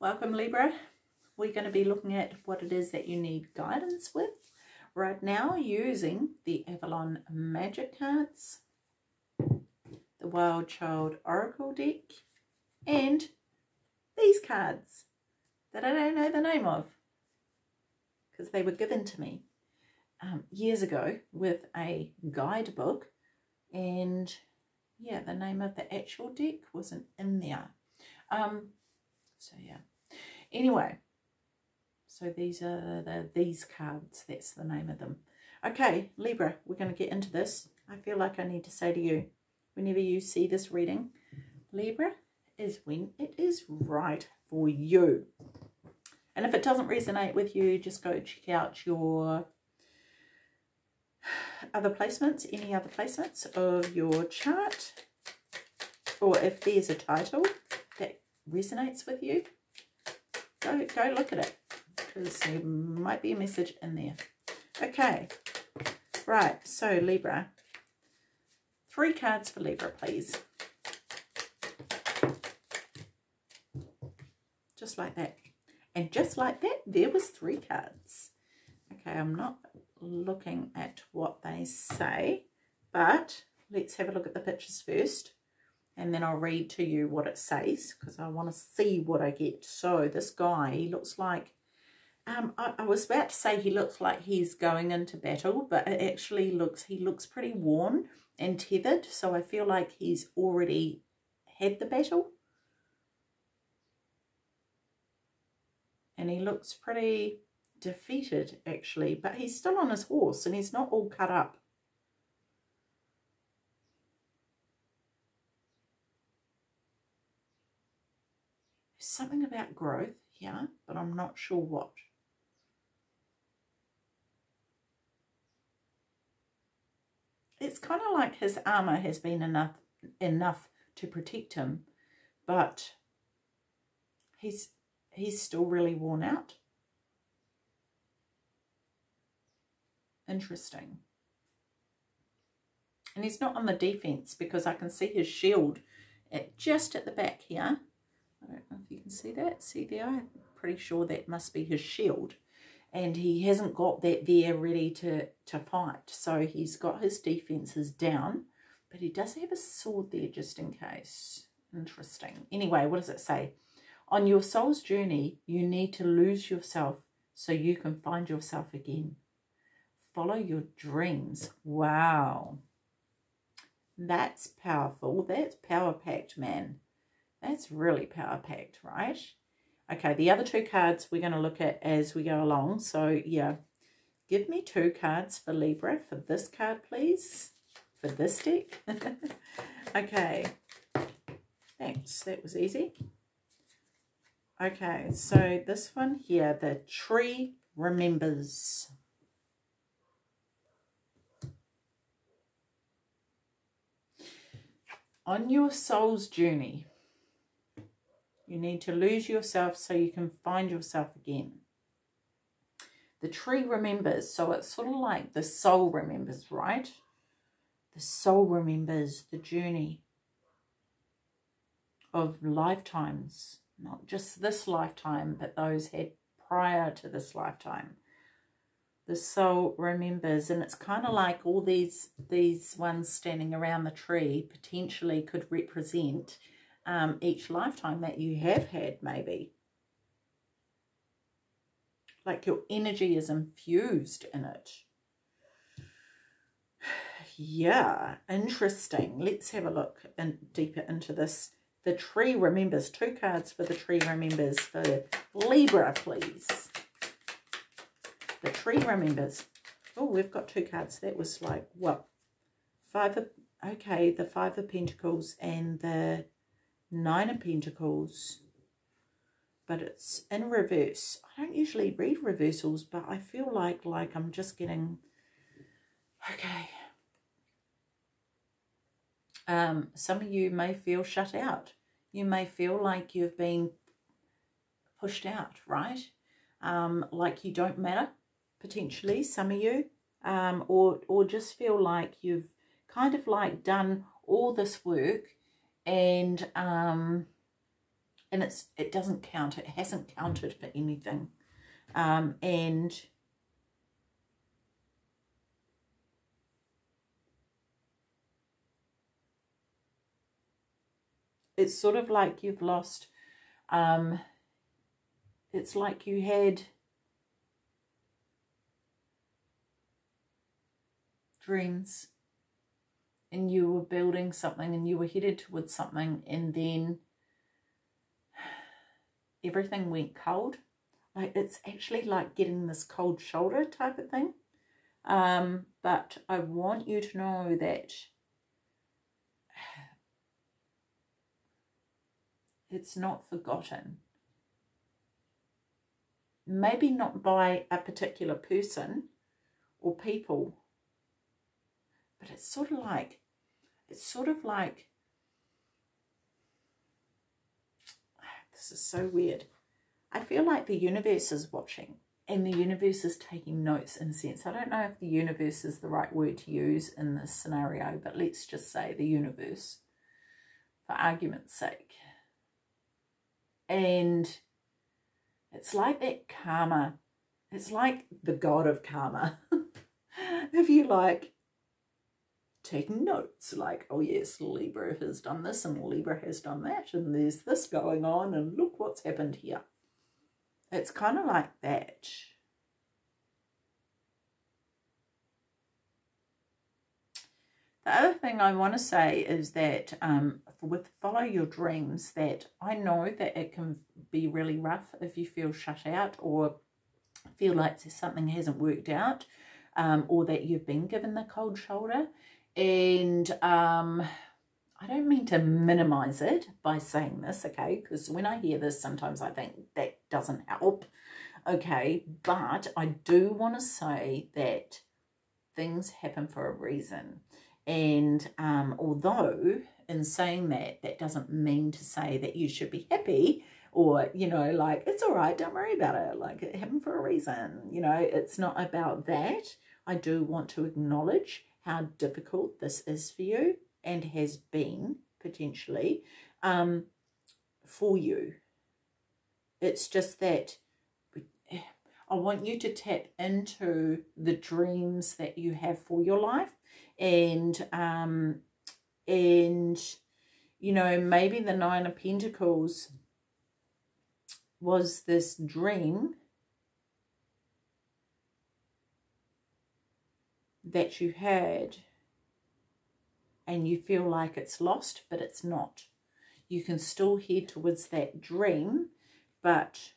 Welcome Libra. We're going to be looking at what it is that you need guidance with. Right now using the Avalon Magic cards, the Wild Child Oracle deck, and these cards that I don't know the name of because they were given to me um, years ago with a guidebook. And yeah the name of the actual deck wasn't in there. Um so yeah. Anyway so these are the these cards that's the name of them. Okay libra we're going to get into this. I feel like i need to say to you whenever you see this reading libra is when it is right for you. And if it doesn't resonate with you just go check out your other placements, any other placements of your chart, or if there's a title resonates with you, go, go look at it, because there might be a message in there. Okay, right, so Libra, three cards for Libra, please. Just like that. And just like that, there was three cards. Okay, I'm not looking at what they say, but let's have a look at the pictures first and then I'll read to you what it says because I want to see what I get. So this guy, he looks like, um, I, I, was about to say he looks like he's going into battle, but it actually looks, he looks pretty worn and tethered. So I feel like he's already had the battle. And he looks pretty defeated actually, but he's still on his horse and he's not all cut up. Something about growth here, but I'm not sure what. It's kind of like his armour has been enough enough to protect him, but he's he's still really worn out. Interesting. And he's not on the defense because I can see his shield at, just at the back here. I don't know if you can see that. See there? I'm pretty sure that must be his shield. And he hasn't got that there ready to, to fight. So he's got his defenses down. But he does have a sword there just in case. Interesting. Anyway, what does it say? On your soul's journey, you need to lose yourself so you can find yourself again follow your dreams. Wow. That's powerful. That's power-packed, man. That's really power-packed, right? Okay, the other two cards we're going to look at as we go along. So, yeah, give me two cards for Libra. For this card, please. For this deck. okay. Thanks. That was easy. Okay, so this one here, the tree remembers. on your soul's journey, you need to lose yourself so you can find yourself again. The tree remembers, so it's sort of like the soul remembers, right? The soul remembers the journey of lifetimes, not just this lifetime, but those had prior to this lifetime the soul remembers and it's kind of like all these these ones standing around the tree potentially could represent um, each lifetime that you have had maybe like your energy is infused in it yeah interesting let's have a look in, deeper into this the tree remembers two cards for the tree remembers for libra please the tree remembers. Oh, we've got two cards. That was like, what? Five of, okay, the Five of Pentacles and the Nine of Pentacles. But it's in reverse. I don't usually read reversals, but I feel like, like I'm just getting, okay. Um, some of you may feel shut out. You may feel like you've been pushed out, right? Um, like you don't matter potentially, some of you, um, or, or just feel like you've kind of like done all this work and um, and it's it doesn't count. It hasn't counted for anything. Um, and it's sort of like you've lost um, it's like you had dreams and you were building something and you were headed towards something and then everything went cold like it's actually like getting this cold shoulder type of thing um, but I want you to know that it's not forgotten. Maybe not by a particular person or people, but it's sort of like, it's sort of like, this is so weird. I feel like the universe is watching and the universe is taking notes in a sense. I don't know if the universe is the right word to use in this scenario, but let's just say the universe for argument's sake. And it's like that karma. It's like the god of karma. if you like taking notes, like, oh yes, Libra has done this and Libra has done that, and there's this going on, and look what's happened here. It's kind of like that. The other thing I want to say is that um, with Follow Your Dreams, that I know that it can be really rough if you feel shut out or feel like something hasn't worked out um, or that you've been given the cold shoulder. And um, I don't mean to minimize it by saying this, okay? Because when I hear this, sometimes I think that doesn't help, okay? But I do want to say that things happen for a reason. And um, although in saying that, that doesn't mean to say that you should be happy or, you know, like, it's all right, don't worry about it. Like, it happened for a reason. You know, it's not about that. I do want to acknowledge how difficult this is for you and has been potentially um, for you. It's just that I want you to tap into the dreams that you have for your life and um and you know maybe the nine of pentacles was this dream that you had and you feel like it's lost but it's not you can still head towards that dream but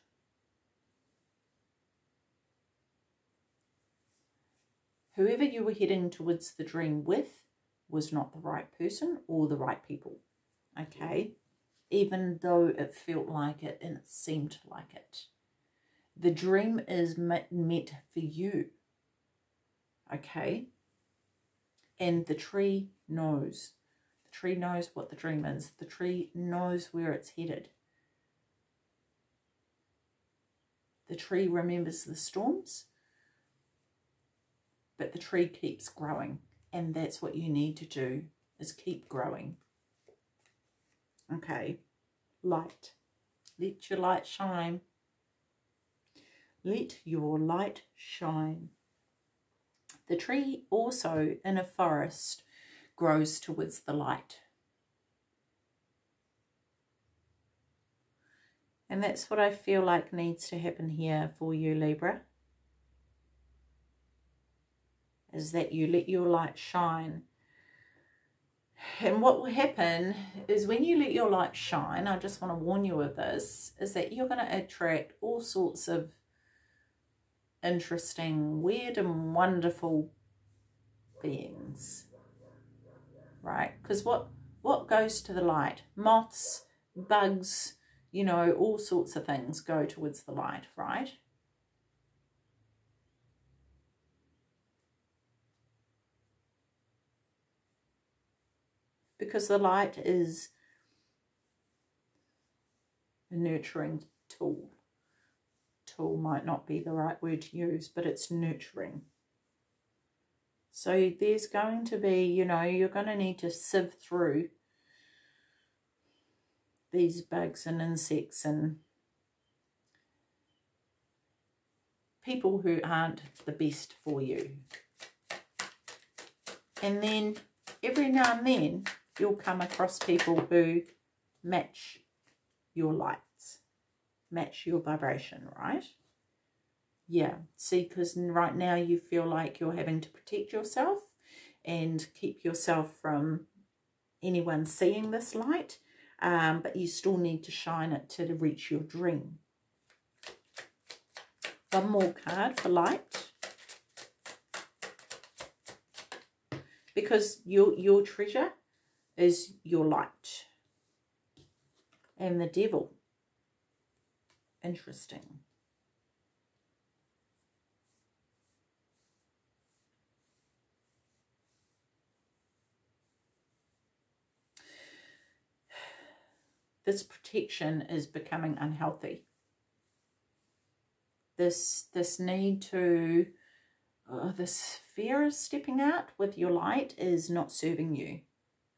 whoever you were heading towards the dream with was not the right person or the right people. Okay? Even though it felt like it and it seemed like it. The dream is meant for you. Okay? And the tree knows. The tree knows what the dream is. The tree knows where it's headed. The tree remembers the storms but the tree keeps growing and that's what you need to do is keep growing okay light let your light shine let your light shine the tree also in a forest grows towards the light and that's what I feel like needs to happen here for you Libra is that you let your light shine. And what will happen is when you let your light shine, I just want to warn you of this, is that you're going to attract all sorts of interesting, weird and wonderful beings. Right? Because what, what goes to the light? Moths, bugs, you know, all sorts of things go towards the light, right? because the light is a nurturing tool. Tool might not be the right word to use, but it's nurturing. So there's going to be, you know, you're going to need to sieve through these bugs and insects and people who aren't the best for you. And then every now and then you'll come across people who match your lights, match your vibration, right? Yeah, see, because right now you feel like you're having to protect yourself and keep yourself from anyone seeing this light, um, but you still need to shine it to reach your dream. One more card for light. Because your, your treasure is your light. And the devil. Interesting. This protection is becoming unhealthy. This, this need to, uh, this fear of stepping out with your light is not serving you.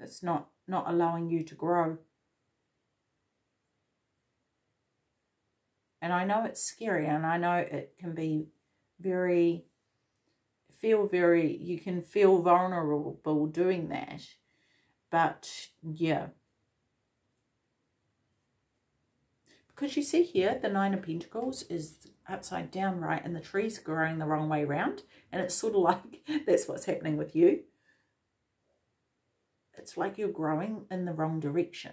It's not, not allowing you to grow. And I know it's scary and I know it can be very, feel very, you can feel vulnerable doing that. But yeah. Because you see here, the Nine of Pentacles is upside down, right? And the tree's growing the wrong way around. And it's sort of like, that's what's happening with you. It's like you're growing in the wrong direction.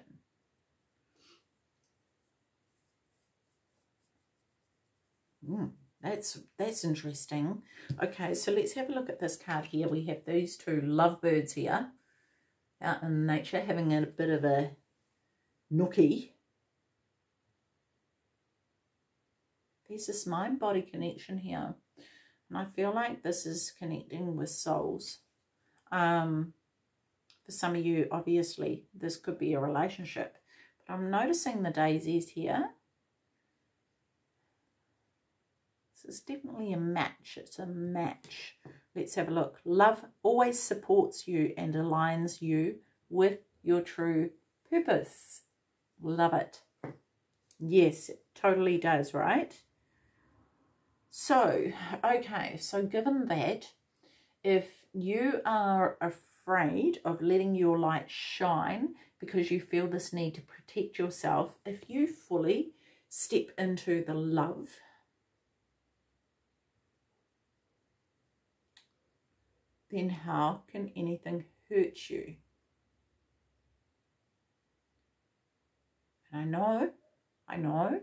Mm, that's that's interesting. Okay, so let's have a look at this card here. We have these two lovebirds here out in nature having a bit of a nookie. There's this mind-body connection here. And I feel like this is connecting with souls. Um, for some of you, obviously, this could be a relationship. But I'm noticing the daisies here. This is definitely a match. It's a match. Let's have a look. Love always supports you and aligns you with your true purpose. Love it. Yes, it totally does, right? So, okay, so given that, if you are afraid of letting your light shine because you feel this need to protect yourself, if you fully step into the love then how can anything hurt you? And I know, I know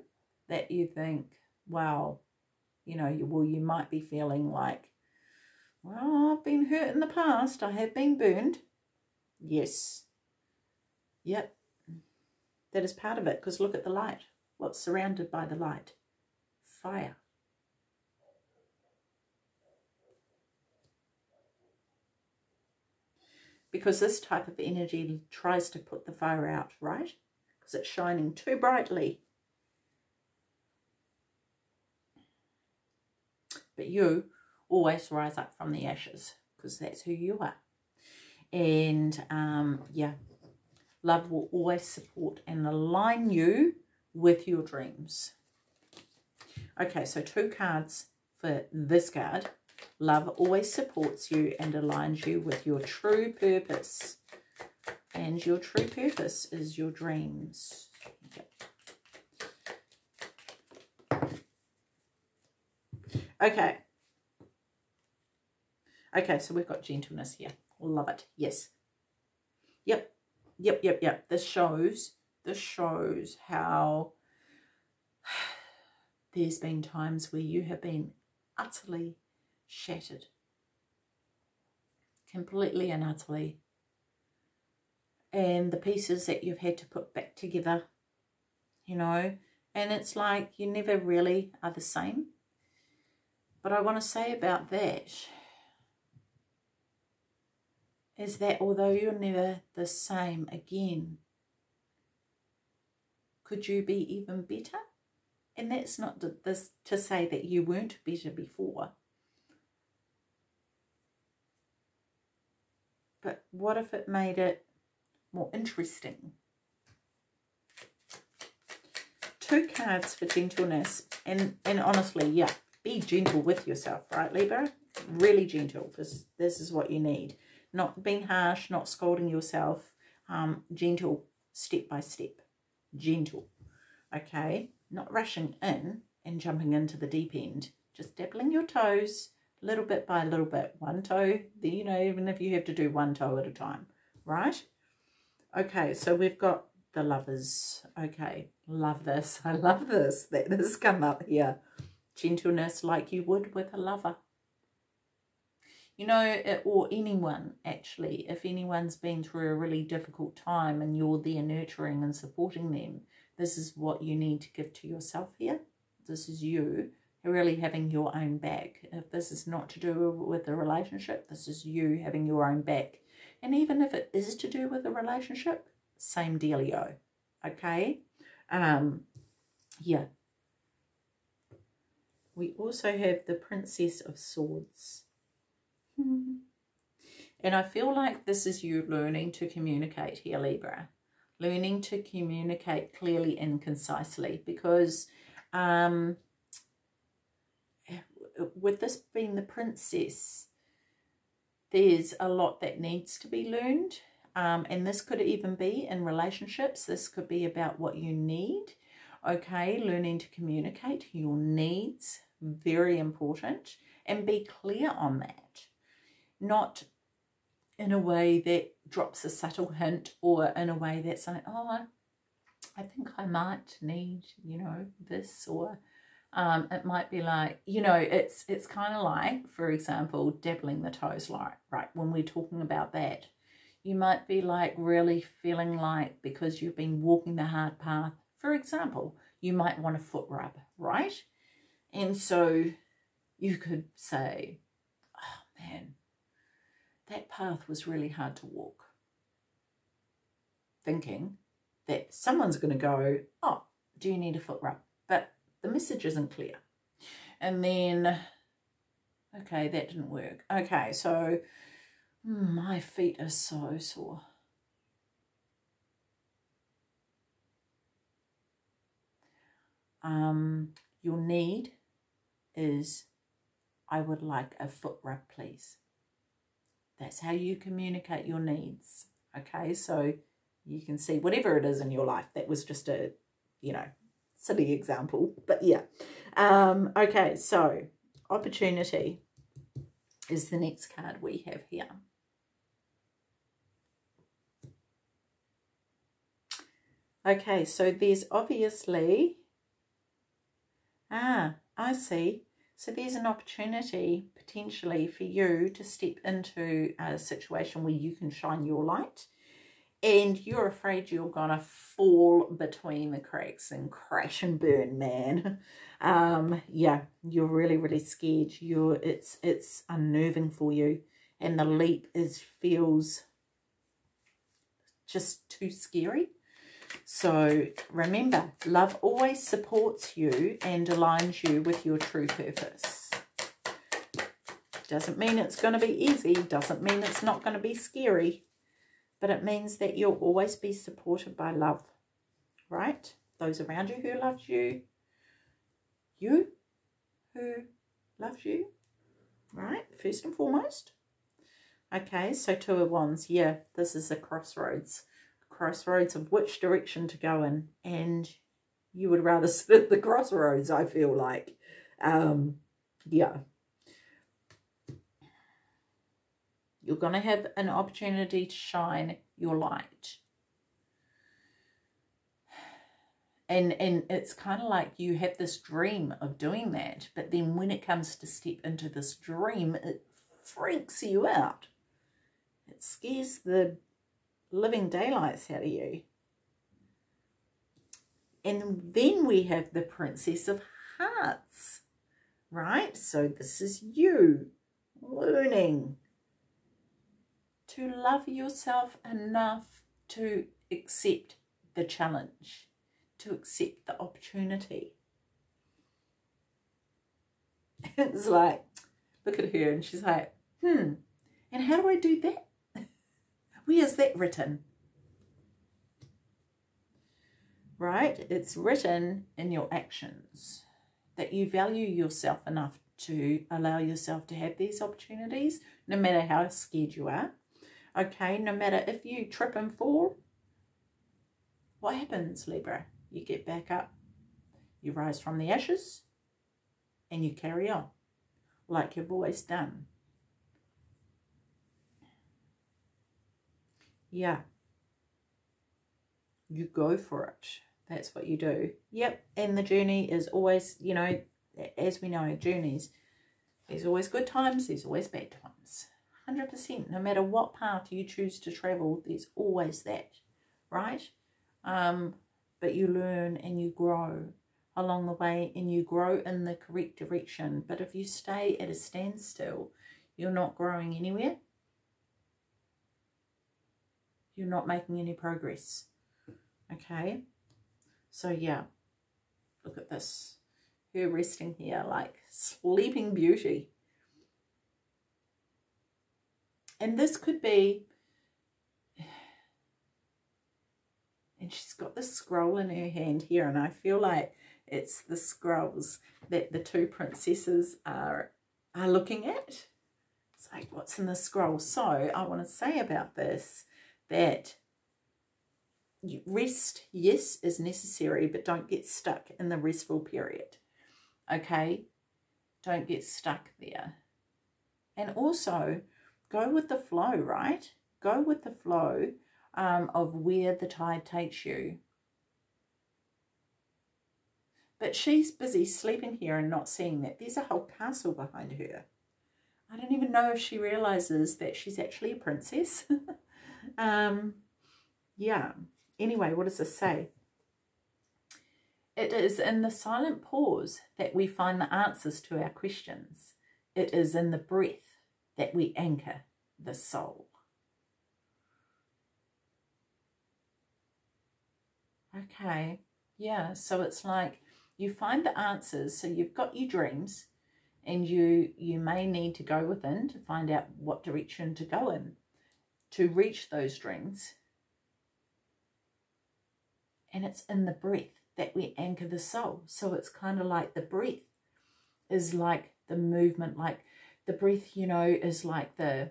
that you think, well, you know, you, well, you might be feeling like, well, I've been hurt in the past. I have been burned. Yes. Yep. That is part of it because look at the light. What's surrounded by the light? Fire. Because this type of energy tries to put the fire out, right? Because it's shining too brightly. But you always rise up from the ashes because that's who you are. And um, yeah, love will always support and align you with your dreams. Okay, so two cards for this card. Love always supports you and aligns you with your true purpose. And your true purpose is your dreams. Okay. Okay, so we've got gentleness here. Love it. Yes. Yep. Yep, yep, yep. This shows, this shows how there's been times where you have been utterly shattered. Completely and utterly. And the pieces that you've had to put back together, you know, and it's like you never really are the same. But I want to say about that is that although you're never the same again, could you be even better? And that's not this to say that you weren't better before. But what if it made it more interesting? two cards for gentleness. And, and honestly, yeah, be gentle with yourself, right, Libra? Really gentle. This, this is what you need. Not being harsh, not scolding yourself. Um, gentle, step by step. Gentle. Okay? Not rushing in and jumping into the deep end. Just dabbling your toes little bit by little bit. One toe, you know, even if you have to do one toe at a time, right? Okay, so we've got the lovers. Okay, love this. I love this. That this come up here. Gentleness like you would with a lover. You know, or anyone actually, if anyone's been through a really difficult time and you're there nurturing and supporting them, this is what you need to give to yourself here. This is you really having your own back. If this is not to do with the relationship, this is you having your own back. And even if it is to do with a relationship, same dealio. Okay? Um, yeah. We also have the Princess of Swords. And I feel like this is you learning to communicate here, Libra. Learning to communicate clearly and concisely because um, with this being the princess, there's a lot that needs to be learned. Um, and this could even be in relationships. This could be about what you need. Okay, learning to communicate your needs, very important. And be clear on that. Not in a way that drops a subtle hint or in a way that's like, oh, I think I might need, you know, this or um, it might be like, you know, it's it's kind of like, for example, dabbling the toes like, right, when we're talking about that, you might be like really feeling like because you've been walking the hard path, for example, you might want a foot rub, right? And so you could say, oh man, that path was really hard to walk. Thinking that someone's going to go, oh, do you need a foot rub? The message isn't clear. And then, okay, that didn't work. Okay, so hmm, my feet are so sore. Um, your need is, I would like a foot rub, please. That's how you communicate your needs. Okay, so you can see whatever it is in your life. That was just a, you know, silly example, but yeah. Um, okay, so opportunity is the next card we have here. Okay, so there's obviously, ah, I see. So there's an opportunity potentially for you to step into a situation where you can shine your light and you're afraid you're gonna fall between the cracks and crash and burn man. Um yeah you're really really scared. You're it's it's unnerving for you. And the leap is feels just too scary. So remember love always supports you and aligns you with your true purpose. Doesn't mean it's going to be easy. Doesn't mean it's not going to be scary but it means that you'll always be supported by love, right? Those around you who loves you, you who loves you, right? First and foremost. Okay, so two of wands. Yeah, this is a crossroads. Crossroads of which direction to go in. And you would rather sit at the crossroads, I feel like. Um, yeah, You're going to have an opportunity to shine your light. And, and it's kind of like you have this dream of doing that, but then when it comes to step into this dream, it freaks you out. It scares the living daylights out of you. And then we have the Princess of Hearts, right? So this is you learning to love yourself enough to accept the challenge, to accept the opportunity. It's like, look at her and she's like, hmm, and how do I do that? Where is that written? right? It's written in your actions that you value yourself enough to allow yourself to have these opportunities, no matter how scared you are. Okay, no matter if you trip and fall, what happens, Libra? You get back up, you rise from the ashes, and you carry on like you've always done. Yeah. You go for it. That's what you do. Yep. And the journey is always, you know, as we know, journeys, there's always good times, there's always bad times. 100%. No matter what path you choose to travel, there's always that, right? Um, but you learn and you grow along the way and you grow in the correct direction. But if you stay at a standstill, you're not growing anywhere. You're not making any progress. Okay? So, yeah. Look at this. Her resting here like sleeping beauty. And this could be and she's got the scroll in her hand here and I feel like it's the scrolls that the two princesses are are looking at. It's like, what's in the scroll? So I want to say about this that rest, yes, is necessary, but don't get stuck in the restful period. Okay? Don't get stuck there. And also, go with the flow, right? Go with the flow um, of where the tide takes you. But she's busy sleeping here and not seeing that there's a whole castle behind her. I don't even know if she realizes that she's actually a princess. um, yeah. Anyway, what does this say? It is in the silent pause that we find the answers to our questions. It is in the breath that we anchor the soul. Okay, yeah, so it's like you find the answers. So you've got your dreams and you you may need to go within to find out what direction to go in to reach those dreams. And it's in the breath that we anchor the soul. So it's kind of like the breath is like the movement, like the breath, you know, is like the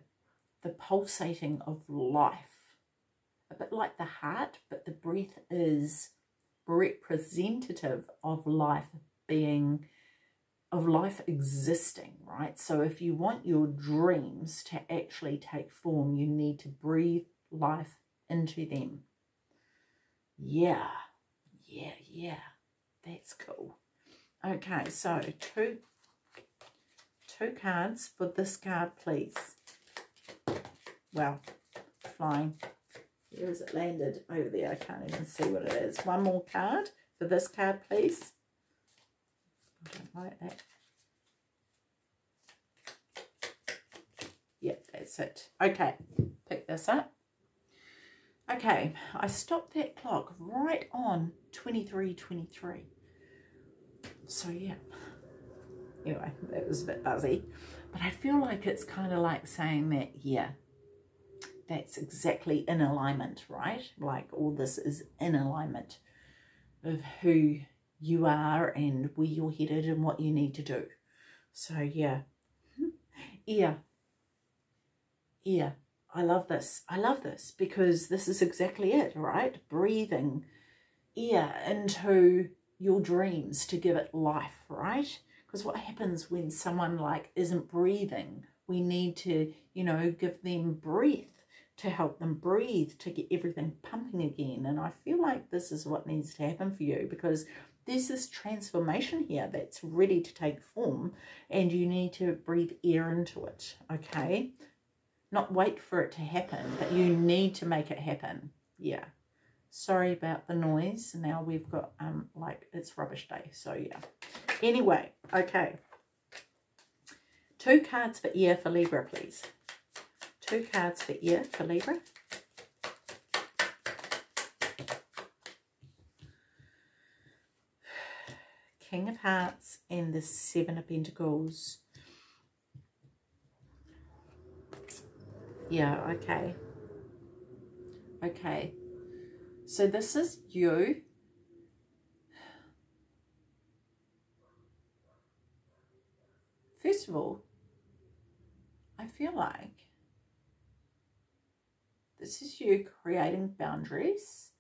the pulsating of life. A bit like the heart, but the breath is representative of life being of life existing right? So if you want your dreams to actually take form you need to breathe life into them. Yeah yeah yeah. That's cool. Okay so two two cards for this card please well flying where is it landed? Over there. I can't even see what it is. One more card for this card, please. I don't like that. Yep, that's it. Okay, pick this up. Okay, I stopped that clock right on 23.23. So, yeah. Anyway, it was a bit buzzy. But I feel like it's kind of like saying that, yeah, that's exactly in alignment, right? Like all this is in alignment of who you are and where you're headed and what you need to do. So yeah, yeah, yeah. I love this. I love this because this is exactly it, right? Breathing ear into your dreams to give it life, right? Because what happens when someone like isn't breathing? We need to, you know, give them breath to help them breathe, to get everything pumping again. And I feel like this is what needs to happen for you because there's this transformation here that's ready to take form and you need to breathe air into it, okay? Not wait for it to happen, but you need to make it happen. Yeah. Sorry about the noise. Now we've got, um, like, it's rubbish day. So, yeah. Anyway, okay. Two cards for ear for Libra, please two cards for ear for Libra. King of Hearts and the Seven of Pentacles. Yeah, okay. Okay. So this is you first of all, I feel like this is you creating boundaries.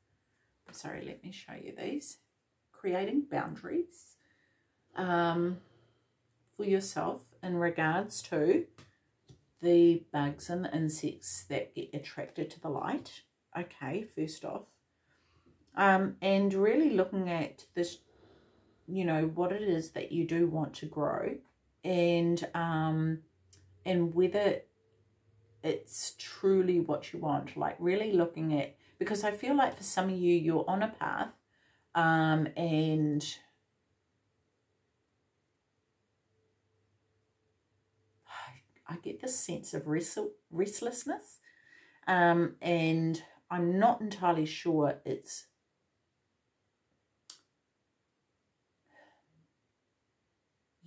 Sorry, let me show you these. Creating boundaries um, for yourself in regards to the bugs and the insects that get attracted to the light. Okay, first off. Um, and really looking at this, you know, what it is that you do want to grow and um, and whether it's truly what you want. Like really looking at, because I feel like for some of you, you're on a path um, and I get this sense of restlessness um, and I'm not entirely sure it's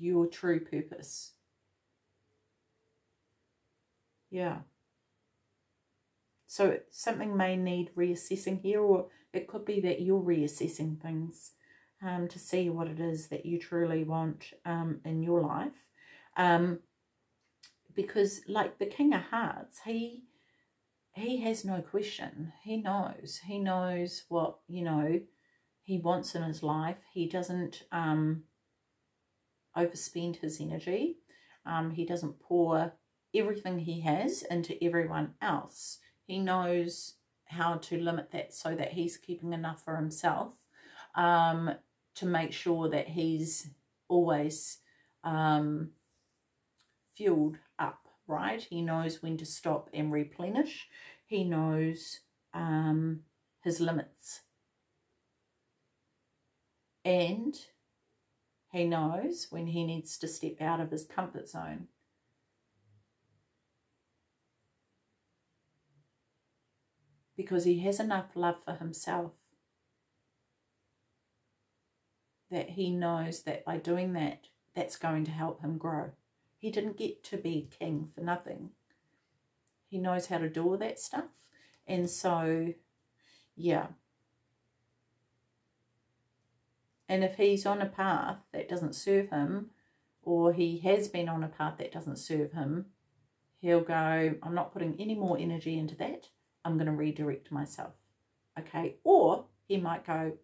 your true purpose. Yeah. So something may need reassessing here or it could be that you're reassessing things um, to see what it is that you truly want um, in your life. Um, because like the King of Hearts, he he has no question. He knows. He knows what, you know, he wants in his life. He doesn't um, overspend his energy. Um, he doesn't pour everything he has into everyone else. He knows how to limit that so that he's keeping enough for himself um, to make sure that he's always um, fueled up, right? He knows when to stop and replenish. He knows um, his limits. And he knows when he needs to step out of his comfort zone. Because he has enough love for himself that he knows that by doing that, that's going to help him grow. He didn't get to be king for nothing. He knows how to do all that stuff. And so, yeah, And if he's on a path that doesn't serve him, or he has been on a path that doesn't serve him, he'll go, I'm not putting any more energy into that. I'm going to redirect myself. Okay. Or he might go,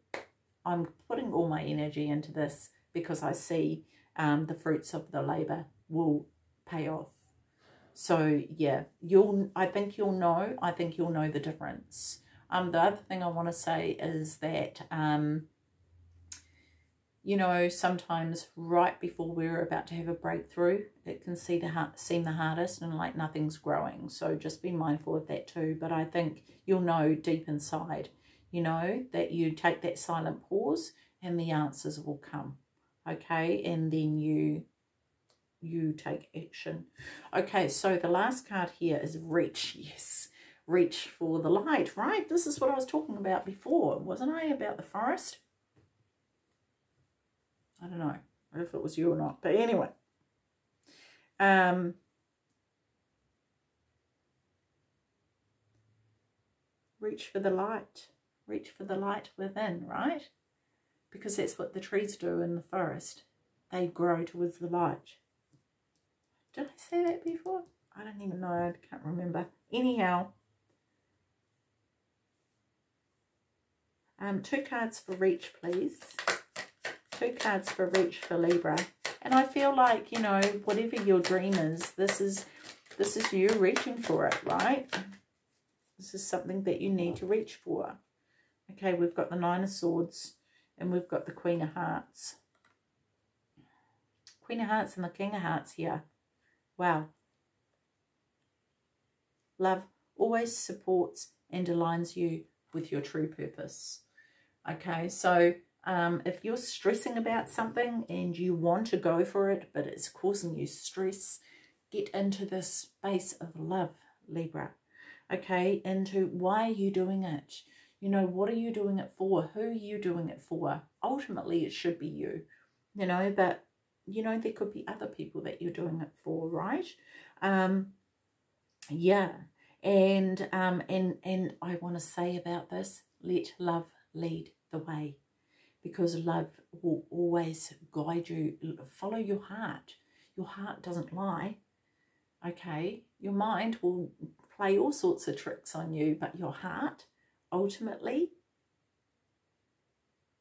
I'm putting all my energy into this because I see um, the fruits of the labor will pay off. So yeah, you'll, I think you'll know, I think you'll know the difference. Um, the other thing I want to say is that, um, you know, sometimes right before we're about to have a breakthrough, it can see the seem the hardest and like nothing's growing. So just be mindful of that too. But I think you'll know deep inside, you know, that you take that silent pause and the answers will come. Okay, and then you you take action. Okay, so the last card here is reach. Yes, reach for the light, right? This is what I was talking about before, wasn't I? About the forest. I don't know if it was you or not. But anyway. Um, reach for the light. Reach for the light within, right? Because that's what the trees do in the forest. They grow towards the light. Did I say that before? I don't even know. I can't remember. Anyhow. Um, two cards for reach, please two cards for reach for Libra. And I feel like, you know, whatever your dream is, this is this is you reaching for it, right? This is something that you need to reach for. Okay, we've got the Nine of Swords and we've got the Queen of Hearts. Queen of Hearts and the King of Hearts here. Wow. Love always supports and aligns you with your true purpose. Okay, so um, if you're stressing about something and you want to go for it, but it's causing you stress, get into this space of love, Libra. Okay, into why are you doing it? You know, what are you doing it for? Who are you doing it for? Ultimately, it should be you, you know, but, you know, there could be other people that you're doing it for, right? Um, yeah, and, um, and, and I want to say about this, let love lead the way because love will always guide you. Follow your heart. your heart doesn't lie. Okay, your mind will play all sorts of tricks on you, but your heart ultimately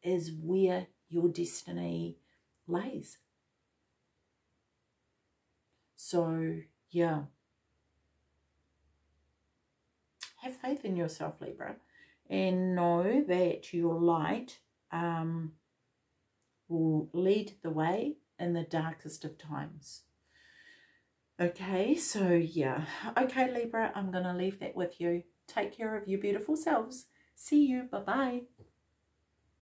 is where your destiny lays. So, yeah. Have faith in yourself, Libra, and know that your light um, will lead the way in the darkest of times. Okay, so yeah. Okay, Libra, I'm going to leave that with you. Take care of your beautiful selves. See you. Bye-bye.